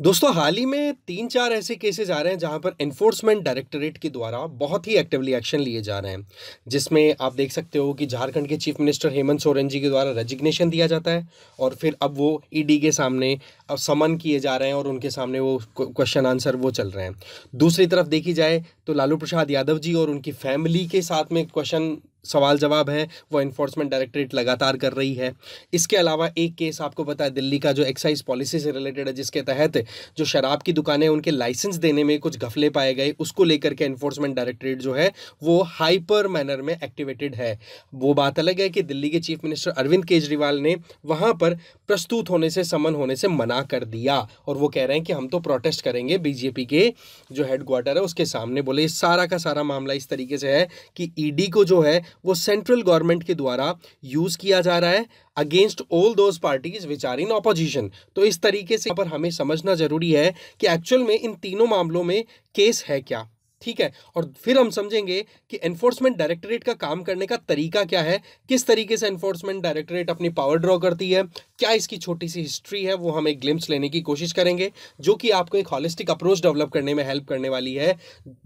दोस्तों, हाल ही में तीन चार ऐसे केसेस आ रहे हैं जहाँ पर एनफोर्समेंट डायरेक्टरेट के द्वारा बहुत ही एक्टिवली एक्शन लिए जा रहे हैं, जिसमें आप देख सकते हो कि झारखंड के चीफ मिनिस्टर हेमंत सोरेन जी के द्वारा रेजिग्नेशन दिया जाता है और फिर अब वो ईडी के सामने अब समन किए जा रहे हैं और उनके सामने वो क्वेश्चन आंसर वो चल रहे हैं। दूसरी तरफ़ देखी जाए तो लालू प्रसाद यादव जी और उनकी फैमिली के साथ में क्वेश्चन सवाल जवाब है। वो इन्फोर्समेंट डायरेक्टरेट लगातार कर रही है। इसके अलावा एक केस आपको पता है, दिल्ली का जो एक्साइज पॉलिसी से रिलेटेड है, जिसके तहत जो शराब की दुकानें उनके लाइसेंस देने में कुछ गफले पाए गए, उसको लेकर के इन्फोर्समेंट डायरेक्टरेट जो है, वो हाइपर मैनर में एक्टिवेटेड है। वो बात अलग है कि दिल्ली के चीफ मिनिस्टर अरविंद केजरीवाल ने वहाँ पर प्रस्तुत होने से, समन होने से मना कर दिया। और वो कह रहे हैं कि हम तो प्रोटेस्ट करेंगे बीजेपी के जो हेडक्वार्टर है, उसके सामने बोले सारा का सारा मामला इस तरीके से है कि ईडी को जो है, वो सेंट्रल गवर्नमेंट के द्वारा यूज़ किया जा रहा है against all those parties which are in opposition तो इस तरीके से पर हमें समझना ज़रूरी है कि एक्चुअल में इन तीनों मामलों में केस है क्या। ठीक है? और फिर हम समझेंगे कि एनफोर्समेंट डायरेक्टरेट का काम करने का तरीका क्या है? किस तरीके से एनफोर्समेंट डायरेक्टरेट अपनी पावर ड्रॉ करती है? क्या इसकी छोटी सी हिस्ट्री है? वो हम एक ग्लिम्स लेने की कोशिश करेंगे, जो कि आपको एक हॉलिस्टिक अप्रोच डेवलप करने में हेल्प करने वाली है,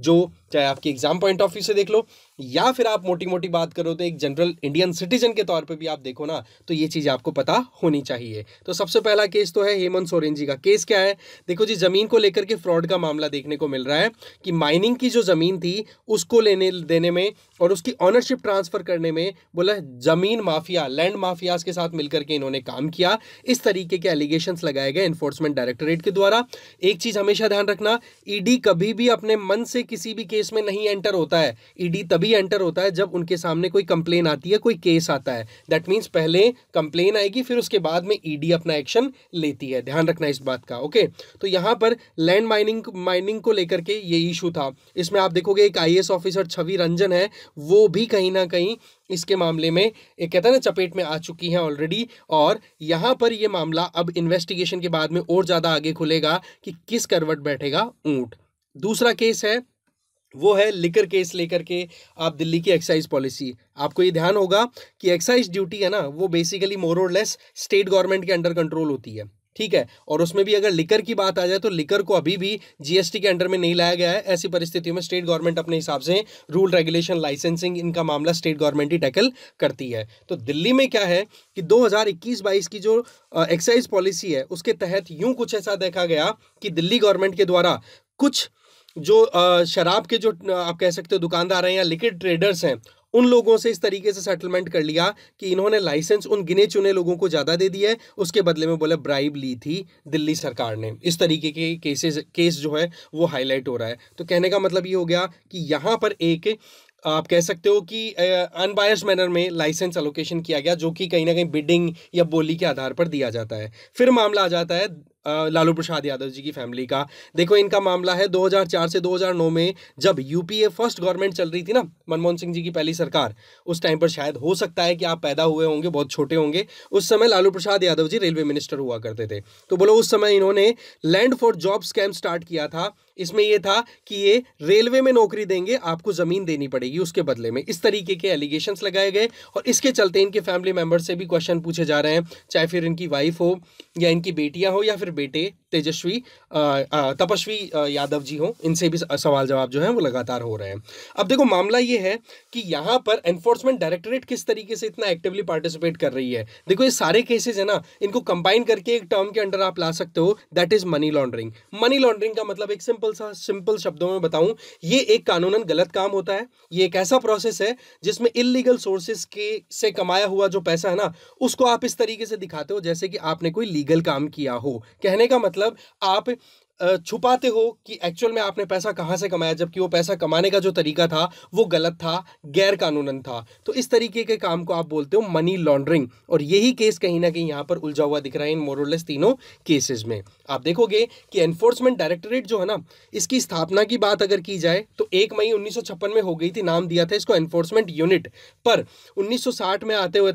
जो चाहे आपकी एग्ज़ाम पॉइंट ऑफ़ व्यू से देख लो, या फिर आप मोटी मोटी बात करो तो एक जनरल इंडियन सिटीजन के तौर पर भी आप देखो ना तो ये चीज़ आपको पता होनी चाहिए। तो सबसे पहला केस तो है हेमंत सोरेन जी का। केस क्या है? देखो जी, ज़मीन को लेकर के फ्रॉड का मामला देखने को मिल रहा है कि माइनिंग की जो ज़मीन थी उसको लेने देने में और उसकी ऑनरशिप ट्रांसफ़र करने में बोला, ज़मीन माफिया लैंड माफियाज के साथ मिलकर के इन्होंने काम किया। इस तरीके के एलिगेशन लगाए गए इन्फोर्समेंट डायरेक्टोरेट के द्वारा। एक चीज़ हमेशा ध्यान रखना ईडी कभी भी अपने मन से किसी भी केस में नहीं एंटर होता है। ईडी तभी एंटर होता है जब उनके सामने कोई कंप्लेन आती है, कोई केस आता है। दैट मीन्स पहले कंप्लेन आएगी, फिर उसके बाद में ईडी अपना एक्शन लेती है। ध्यान रखना इस बात का ओके तो यहाँ पर लैंड माइनिंग माइनिंग को लेकर के ये इशू था। इसमें आप देखोगे एक आई ऑफिसर छवि रंजन है वो भी कहीं ना कहीं इसके मामले में, एक कहता है ना, चपेट में आ चुकी हैं ऑलरेडी और यहाँ पर ये मामला अब इन्वेस्टिगेशन के बाद में और ज़्यादा आगे खुलेगा कि किस करवट बैठेगा ऊँट। दूसरा केस है, वो है लिकर केस लेकर के आप दिल्ली की एक्साइज पॉलिसी आपको ये ध्यान होगा कि एक्साइज ड्यूटी है ना, वो बेसिकली मोर और लेस स्टेट गवर्नमेंट के अंडर कंट्रोल होती है। ठीक है? और उसमें भी अगर लिकर की बात आ जाए तो लिकर को अभी भी जीएसटी के अंडर में नहीं लाया गया है। ऐसी परिस्थितियों में स्टेट गवर्नमेंट अपने हिसाब से रूल रेगुलेशन लाइसेंसिंग इनका मामला स्टेट गवर्नमेंट ही टैकल करती है। तो दिल्ली में क्या है कि 2021-22 की जो एक्साइज पॉलिसी है, उसके तहत यूँ कुछ ऐसा देखा गया कि दिल्ली गवर्नमेंट के द्वारा कुछ जो शराब के जो, आप कह सकते हो, दुकानदार हैं या लिक्विड ट्रेडर्स हैं उन लोगों से इस तरीके से सेटलमेंट कर लिया कि इन्होंने लाइसेंस उन गिने चुने लोगों को ज़्यादा दे दिया है। उसके बदले में बोले ब्राइब ली थी दिल्ली सरकार ने। इस तरीके के केसेस केस जो है, वो हाईलाइट हो रहा है। तो कहने का मतलब ये हो गया कि यहाँ पर एक, आप कह सकते हो कि अनबायस मैनर में लाइसेंस अलोकेशन किया गया, जो कि कहीं ना कहीं बिडिंग या बोली के आधार पर दिया जाता है। फिर मामला आ जाता है लालू प्रसाद यादव जी की फैमिली का। देखो, इनका मामला है 2004 से 2009 में, जब यूपीए फ़र्स्ट गवर्नमेंट चल रही थी ना, मनमोहन सिंह जी की पहली सरकार, उस टाइम पर शायद हो सकता है कि आप पैदा हुए होंगे, बहुत छोटे होंगे। उस समय लालू प्रसाद यादव जी रेलवे मिनिस्टर हुआ करते थे। तो बोलो, उस समय इन्होंने land for job scam start किया था। इसमें यह था कि ये रेलवे में नौकरी देंगे, आपको ज़मीन देनी पड़ेगी उसके बदले में। इस तरीके के एलिगेशन लगाए गए और इसके चलते इनके फैमिली मेंबर से भी क्वेश्चन पूछे जा रहे हैं, चाहे फिर इनकी वाइफ हो या इनकी बेटियाँ हो या फिर बेटे तेजस्वी तपस्वी यादव जी हों, इनसे भी सवाल जवाब जो है वो लगातार हो रहे हैं। अब देखो, मामला ये है कि यहाँ पर एनफोर्समेंट डायरेक्टरेट किस तरीके से इतना एक्टिवली पार्टिसिपेट कर रही है? देखो, ये सारे केसेज है ना, इनको कंबाइन करके एक टर्म के अंडर आप ला सकते हो that is money laundering money laundering का मतलब एक सिंपल सा सिंपल शब्दों में बताऊँ, ये एक कानूनन गलत काम होता है। ये एक ऐसा प्रोसेस है जिसमें इलीगल सोर्सेज के, से कमाया हुआ जो पैसा है ना, उसको आप इस तरीके से दिखाते हो जैसे कि आपने कोई लीगल काम किया हो। कहने का मतलब आप छुपाते हो कि एक्चुअल में आपने पैसा कहाँ से कमाया, जबकि वो पैसा कमाने का जो तरीका था, वो गलत था गैर कानूनन था। तो इस तरीके के काम को आप बोलते हो मनी लॉन्ड्रिंग और यही केस कहीं ना कहीं यहाँ पर उलझा हुआ दिख रहा है इन मोरलेस तीनों केसेस में। आप देखोगे कि एनफोर्समेंट डायरेक्टोरेट जो है ना, इसकी स्थापना की बात अगर की जाए तो एक मई उन्नीस सौ छप्पन में हो गई थी, नाम दिया था इसको एनफोर्समेंट यूनिट पर उन्नीस सौ साठ में आते हुए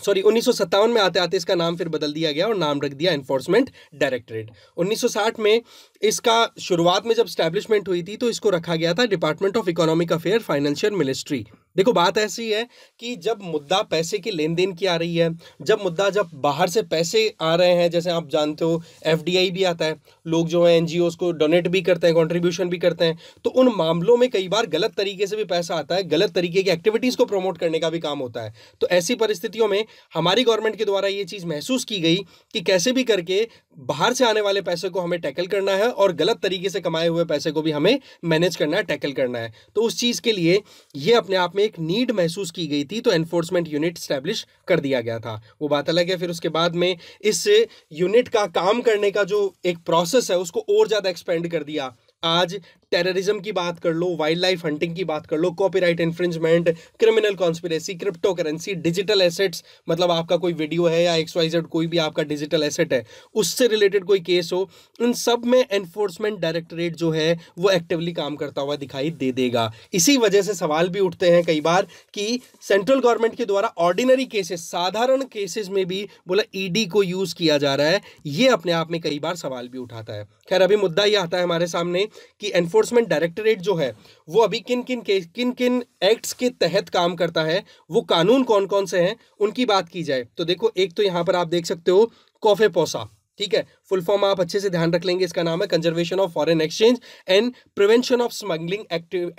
सॉरी, उन्नीस सौ सत्तावन में आते आते इसका नाम फिर बदल दिया गया और नाम रख दिया एनफोर्समेंट डायरेक्टरेट 1960 में इसका शुरुआत में जब स्टैब्लिशमेंट हुई थी तो इसको रखा गया था department of economic affair financial ministry देखो, बात ऐसी है कि जब मुद्दा पैसे की लेन देन की आ रही है, जब मुद्दा जब बाहर से पैसे आ रहे हैं, जैसे आप जानते हो एफडीआई भी आता है, लोग जो है एन को डोनेट भी करते हैं कॉन्ट्रीब्यूशन भी करते हैं तो उन मामलों में कई बार गलत तरीके से भी पैसा आता है, गलत तरीके की एक्टिविटीज़ को प्रमोट करने का भी काम होता है। तो ऐसी परिस्थितियों में हमारी गवर्नमेंट के द्वारा ये चीज़ महसूस की गई कि कैसे भी करके बाहर से आने वाले पैसे को हमें टैकल करना है और गलत तरीके से कमाए हुए पैसे को भी हमें मैनेज करना है, टैकल करना है। तो उस चीज़ के लिए ये अपने आप में एक नीड महसूस की गई थी तो एनफोर्समेंट यूनिट स्टैब्लिश कर दिया गया था। वो बात अलग है, फिर उसके बाद में इस यूनिट का काम करने का जो एक प्रोसेस है, उसको और ज़्यादा एक्सपेंड कर दिया। आज टेररिज्म की बात कर लो वाइल्ड लाइफ हंटिंग की बात कर लो copyright infringement criminal conspiracy crypto currency digital assets मतलब आपका कोई वीडियो है या एक्स वाई जेड कोई भी आपका डिजिटल एसेट है, उससे रिलेटेड कोई केस हो, इन सब में एनफोर्समेंट डायरेक्टरेट जो है, वो एक्टिवली काम करता हुआ दिखाई दे देगा। इसी वजह से सवाल भी उठते हैं कई बार कि सेंट्रल गवर्नमेंट के द्वारा ऑर्डिनरी केसेस साधारण केसेस में भी बोला ईडी को यूज़ किया जा रहा है, ये अपने आप में कई बार सवाल भी उठाता है। खैर, अभी मुद्दा ये आता है हमारे सामने कि एनफोर्समेंट डायरेक्टरेट जो है, वो अभी किन किन, के, किन किन एक्ट्स के तहत काम करता है, वो कानून कौन कौन से हैं, उनकी बात की जाए। तो देखो, एक तो यहाँ पर आप देख सकते हो, कॉफे पोसा, ठीक है? फुल फॉर्म आप अच्छे से ध्यान रख लेंगे, इसका नाम है conservation of foreign exchange and prevention of smuggling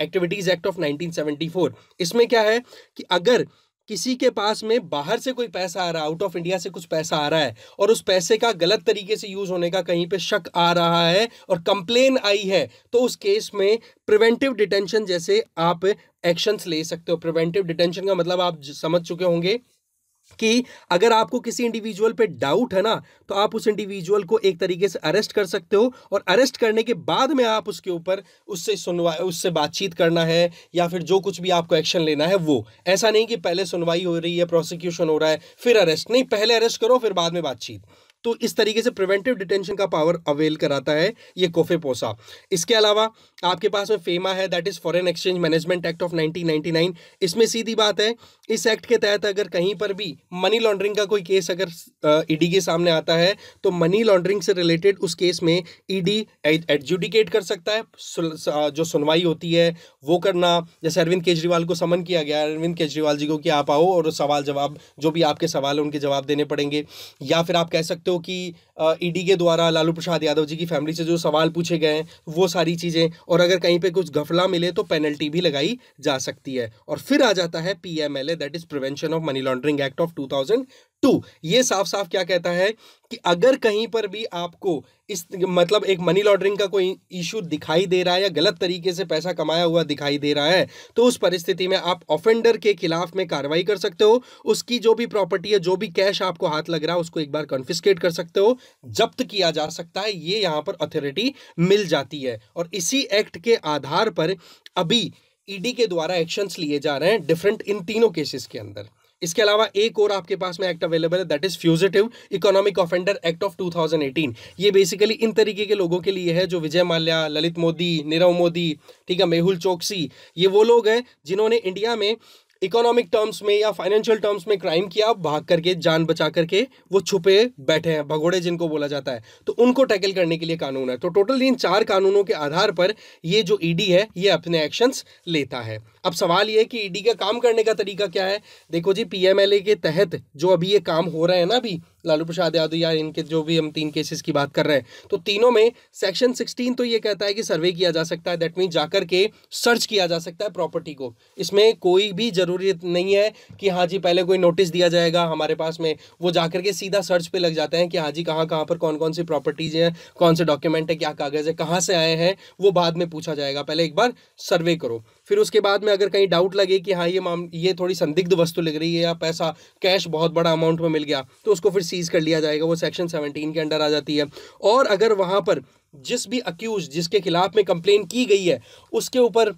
activities act of 1974 इसमें क्या है कि अगर किसी के पास में बाहर से कोई पैसा आ रहा है आउट ऑफ़ इंडिया से कुछ पैसा आ रहा है और उस पैसे का गलत तरीके से यूज़ होने का कहीं पे शक आ रहा है और कंप्लेन आई है तो उस केस में प्रिवेंटिव डिटेंशन जैसे आप एक्शंस ले सकते हो। प्रिवेंटिव डिटेंशन का मतलब आप समझ चुके होंगे। कि अगर आपको किसी इंडिविजुअल पे डाउट है ना तो आप उस इंडिविजुअल को एक तरीके से अरेस्ट कर सकते हो और अरेस्ट करने के बाद में आप उसके ऊपर उससे सुनवा, उससे बातचीत करना है या फिर जो कुछ भी आपको एक्शन लेना है वो। ऐसा नहीं कि पहले सुनवाई हो रही है प्रोसिक्यूशन हो रहा है, फिर अरेस्ट नहीं, पहले अरेस्ट करो, फिर बाद में बातचीत। तो इस तरीके से प्रिवेंटिव डिटेंशन का पावर अवेल कराता है ये कोफे पोसा इसके अलावा आपके पास में फेमा है that is foreign exchange management act of 1999 इसमें सीधी बात है, इस एक्ट के तहत अगर कहीं पर भी मनी लॉन्ड्रिंग का कोई केस अगर ईडी के सामने आता है तो मनी लॉन्ड्रिंग से रिलेटेड उस केस में ईडी एडजुडिकेट कर सकता है। जो सुनवाई होती है, वो करना, जैसे अरविंद केजरीवाल को समन किया गया, अरविंद केजरीवाल जी को कि आप आओ और सवाल जवाब, जो भी आपके सवाल है, उनके जवाब देने पड़ेंगे। या फिर आप कह सकते हो कि ईडी के द्वारा लालू प्रसाद यादव जी की फैमिली से जो सवाल पूछे गए हैं, वो सारी चीज़ें, और अगर कहीं पे कुछ घफला मिले तो पेनल्टी भी लगाई जा सकती है। और फिर आ जाता है P M that is prevention of money laundering act of two thousand two ये साफ़ साफ़ क्या कहता है कि अगर कहीं पर भी आपको इस मतलब एक मनी लॉन्ड्रिंग का कोई इशू दिखाई दे रहा है या गलत तरीके से पैसा कमाया हुआ दिखाई दे रहा है तो उस परिस्थिति में आप ऑफेंडर के खिलाफ में कार्रवाई कर सकते हो। उसकी जो भी प्रॉपर्टी है, जो भी कैश आपको हाथ लग रहा है, उसको एक बार कन्फिस्केट कर सकते हो। जब्त किया जा सकता है, ये यहाँ पर अथॉरिटी मिल जाती है। और इसी एक्ट के आधार पर अभी ईडी के द्वारा एक्शंस लिए जा रहे हैं डिफरेंट इन तीनों केसेस के अंदर। इसके अलावा एक और आपके पास में एक्ट अवेलेबल है that is fugitive economic offender act of 2018 ये बेसिकली इन तरीके के लोगों के लिए है, जो विजय माल्या, ललित मोदी, नीरव मोदी, ठीक है, मेहुल चौकसी, ये वो लोग हैं जिन्होंने इंडिया में इकोनॉमिक टर्म्स में या फाइनेंशियल टर्म्स में क्राइम किया भाग करके, जान बचा करके वो छुपे बैठे हैं, भगोड़े जिनको बोला जाता है। तो उनको टैकल करने के लिए कानून है। तो टोटल इन चार कानूनों के आधार पर ये जो ईडी है, ये अपने एक्शंस लेता है। अब सवाल ये है कि ईडी का काम करने का तरीका क्या है? देखो जी पीएमएलए के तहत जो अभी ये काम हो रहे हैं ना अभी, लालू प्रसाद यादव या इनके जो भी हम तीन केसेस की बात कर रहे हैं तो तीनों में सेक्शन सिक्सटीन तो ये कहता है कि सर्वे किया जा सकता है दैट मीन जाकर के सर्च किया जा सकता है प्रॉपर्टी को। इसमें कोई भी ज़रूरत नहीं है कि हाँ जी, पहले कोई नोटिस दिया जाएगा हमारे पास में, वो जाकर के सीधा सर्च पे लग जाते हैं कि हाँ जी, कहाँ कहाँ पर कौन कौन सी प्रॉपर्टीज़ हैं, कौन से डॉक्यूमेंट है, क्या कागज़ है, कहाँ से आए हैं, वो बाद में पूछा जाएगा। पहले एक बार सर्वे करो। फिर उसके बाद में अगर कहीं डाउट लगे कि हाँ ये माम, ये थोड़ी संदिग्ध वस्तु लग रही है या पैसा कैश बहुत बड़ा अमाउंट में मिल गया तो उसको फिर सीज कर लिया जाएगा। वो सेक्शन सेवनटीन के अंडर आ जाती है। और अगर वहाँ पर जिस भी अक्यूज जिसके खिलाफ में कंप्लेन की गई है, उसके ऊपर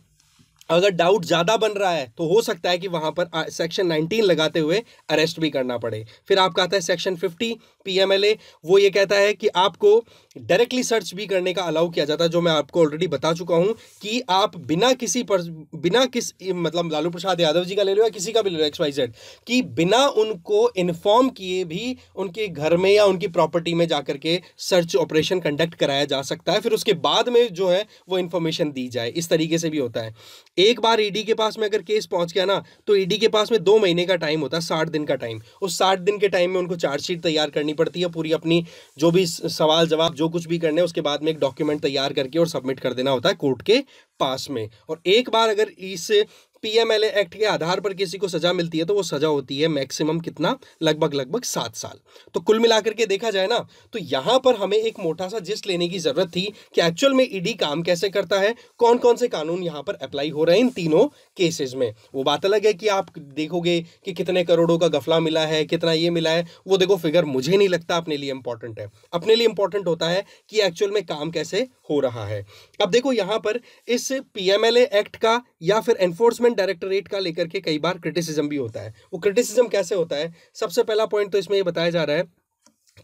अगर डाउट ज़्यादा बन रहा है तो हो सकता है कि वहाँ पर सेक्शन 19 लगाते हुए अरेस्ट भी करना पड़े। फिर आपका आता है सेक्शन 50 पीएमएलए वो ये कहता है कि आपको डायरेक्टली सर्च भी करने का अलाउ किया जाता है, जो मैं आपको ऑलरेडी बता चुका हूँ कि आप बिना किसी पर, बिना किस मतलब लालू प्रसाद यादव जी का ले लो या किसी का भी ले लो एक्स वाई जेड कि बिना उनको इन्फॉर्म किए भी उनके घर में या उनकी प्रॉपर्टी में जाकर के सर्च ऑपरेशन कंडक्ट कराया जा सकता है। फिर उसके बाद में जो है, वो इन्फॉर्मेशन दी जाए। इस तरीके से भी होता है। एक बार ईडी के पास में अगर केस पहुँच गया ना तो ईडी के पास में दो महीने का टाइम होता है, साठ दिन का टाइम उस साठ दिन के टाइम में उनको चार्जशीट तैयार करनी पड़ती है पूरी अपनी जो भी सवाल जवाब जो कुछ भी करने उसके बाद में एक डॉक्यूमेंट तैयार करके और सबमिट कर देना होता है कोर्ट के पास में। और एक बार अगर इस पीएमएलए एक्ट के आधार पर किसी को सजा मिलती है तो वो सजा होती है मैक्सिमम कितना? लगभग लगभग सात साल। तो कुल मिलाकर के देखा जाए ना तो यहाँ पर हमें एक मोटा सा जिस्ट लेने की ज़रूरत थी कि एक्चुअल में ईडी काम कैसे करता है कौन कौन से कानून यहाँ पर अप्लाई हो रहे हैं इन तीनों केसेस में। वो बात अलग है कि आप देखोगे कि कितने करोड़ों का गफला मिला है, कितना ये मिला है, वो देखो फिगर मुझे नहीं लगता अपने लिए इंपॉर्टेंट है। अपने लिए इंपॉर्टेंट होता है कि एक्चुअल में काम कैसे हो रहा है। अब देखो यहाँ पर इस पीएमएलए एक्ट का या फिर एनफोर्समेंट डायरेक्टोरेट का लेकर के कई बार क्रिटिसिज्म भी होता है। वो क्रिटिसिज्म कैसे होता है? सबसे पहला पॉइंट तो इसमें ये बताया जा रहा है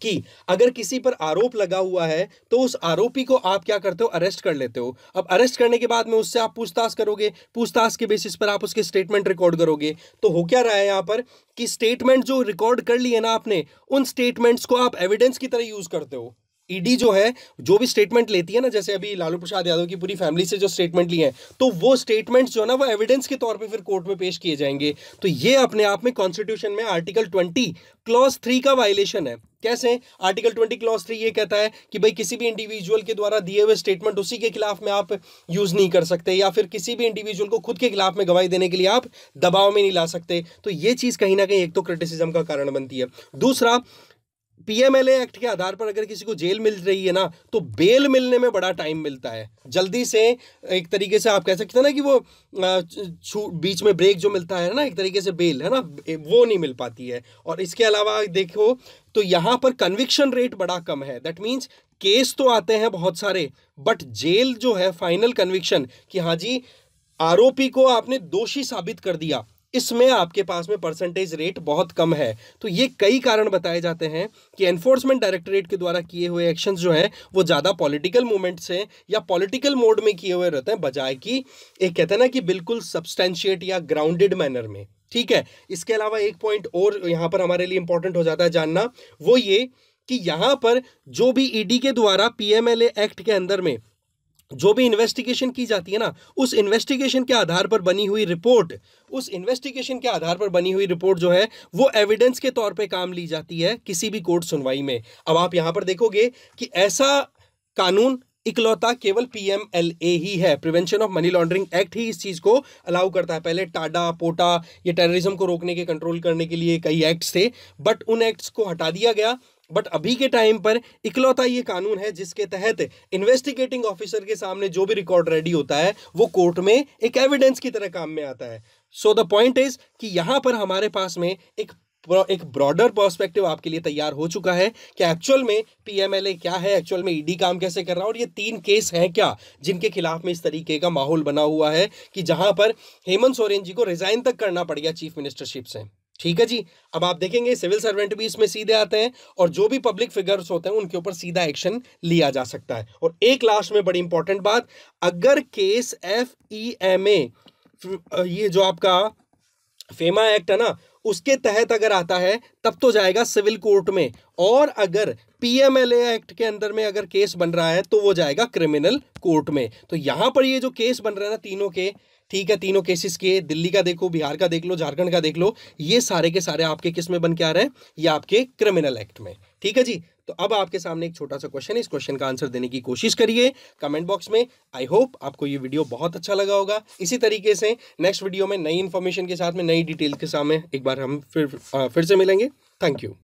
कि अगर किसी पर आरोप लगा हुआ है तो उस आरोपी को आप क्या करते हो? अरेस्ट कर लेते हो। अब अरेस्ट करने के बाद में उससे आप पूछताछ करोगे। पूछताछ के बेसिस पर आप उसके स्टेटमेंट रिकॉर्ड करोगे। तो हो क्या रहा है यहाँ पर कि स्टेटमेंट जो रिकॉर्ड कर लिए ना आपने, उन स्टेटमेंट्स को आप एविडेंस की तरह यूज़ करते हो। ईडी जो है, जो भी स्टेटमेंट लेती है ना, जैसे अभी लालू प्रसाद यादव की पूरी फैमिली से जो स्टेटमेंट लिए हैं तो वो स्टेटमेंट्स जो है ना, वो एविडेंस के तौर पे फिर कोर्ट में पेश किए जाएँगे। तो ये अपने आप में कॉन्स्टिट्यूशन में आर्टिकल ट्वेंटी क्लॉज थ्री का वायलेशन है। कैसे? आर्टिकल ट्वेंटी क्लॉज थ्री ये कहता है कि भाई किसी भी इंडिविजुअल के द्वारा दिए हुए स्टेटमेंट उसी के खिलाफ में आप यूज़ नहीं कर सकते, या फिर किसी भी इंडिविजुअल को खुद के खिलाफ में गवाही देने के लिए आप दबाव में नहीं ला सकते। तो ये चीज़ कहीं ना कहीं एक तो क्रिटिसिज्म का कारण बनती है। दूसरा पीएमएलए एक्ट के आधार पर अगर किसी को जेल मिल रही है ना तो बेल मिलने में बड़ा टाइम मिलता है। जल्दी से एक तरीके से आप कह सकते हैं ना कि वो बीच में ब्रेक जो मिलता है ना, एक तरीके से बेल है ना वो नहीं मिल पाती है। और इसके अलावा देखो तो यहाँ पर कन्विक्शन रेट बड़ा कम है। दैट मीन्स केस तो आते हैं बहुत सारे बट जेल जो है फाइनल कन्विक्शन कि हाँ जी, आरोपी को आपने दोषी साबित कर दिया। इसमें आपके पास में परसेंटेज रेट बहुत कम है। तो ये कई कारण बताए जाते हैं कि एनफोर्समेंट डायरेक्टोरेट के द्वारा किए हुए एक्शंस जो हैं, वो ज़्यादा पॉलिटिकल मूवमेंट से या पॉलिटिकल मोड में किए हुए रहते हैं, बजाय कि एक कहते हैं ना कि बिल्कुल सब्सटेंशिएट या ग्राउंडेड मैनर में। ठीक है? इसके अलावा एक पॉइंट और यहाँ पर हमारे लिए इंपॉर्टेंट हो जाता है जानना, वो ये कि यहाँ पर जो भी ईडी के द्वारा पीएमएलए एक्ट के अंदर में जो भी इन्वेस्टिगेशन की जाती है ना, उस इन्वेस्टिगेशन के आधार पर बनी हुई रिपोर्ट उस इन्वेस्टिगेशन के आधार पर बनी हुई रिपोर्ट जो है, वो एविडेंस के तौर पे काम ली जाती है किसी भी कोर्ट सुनवाई में। अब आप यहाँ पर देखोगे कि ऐसा कानून इकलौता केवल पीएमएलए ही है। Prevention of money laundering act ही इस चीज़ को अलाउ करता है। पहले टाडा, पोटा, ये टेररिज्म को रोकने के कंट्रोल करने के लिए कई एक्ट्स थे बट उन एक्ट्स को हटा दिया गया। बट अभी के टाइम पर इकलौता ये कानून है, जिसके तहत इन्वेस्टिगेटिंग ऑफिसर के सामने जो भी रिकॉर्ड रेडी होता है, वो कोर्ट में एक एविडेंस की तरह काम में आता है। सो द पॉइंट इज़ कि यहाँ पर हमारे पास में एक एक ब्रॉडर पर्सपेक्टिव आपके लिए तैयार हो चुका है कि एक्चुअल में पीएमएलए क्या है एक्चुअल में ईडी काम कैसे कर रहा है, और ये तीन केस हैं क्या, जिनके खिलाफ में इस तरीके का माहौल बना हुआ है कि जहाँ पर हेमंत सोरेन जी को रिजाइन तक करना पड़ गया चीफ मिनिस्टरशिप से। ठीक है जी? अब आप देखेंगे, सिविल सर्वेंट भी इसमें सीधे आते हैं और जो भी पब्लिक फिगर्स होते हैं, उनके ऊपर सीधा एक्शन लिया जा सकता है। और एक लास्ट में बड़ी इंपॉर्टेंट बात, अगर case F E M A ये जो आपका फेमा एक्ट है ना, उसके तहत अगर आता है, तब तो जाएगा सिविल कोर्ट में। और अगर पीएमएलए एक्ट के अंदर में अगर केस बन रहा है तो वो जाएगा क्रिमिनल कोर्ट में। तो यहाँ पर ये जो केस बन रहा है ना, तीनों के ठीक है, तीनों केसेस के, दिल्ली का देखो, बिहार का देख लो, झारखंड का देख लो, ये सारे के सारे आपके किसमें बन के आ रहे हैं? ये आपके क्रिमिनल एक्ट में। ठीक है जी? तो अब आपके सामने एक छोटा सा क्वेश्चन है, इस क्वेश्चन का आंसर देने की कोशिश करिए। कमेंट बॉक्स में आई होप आपको ये वीडियो बहुत अच्छा लगा होगा। इसी तरीके से नेक्स्ट वीडियो में नई इन्फॉर्मेशन के साथ में, नई डिटेल के सामने एक बार हम फिर फिर से मिलेंगे। Thank you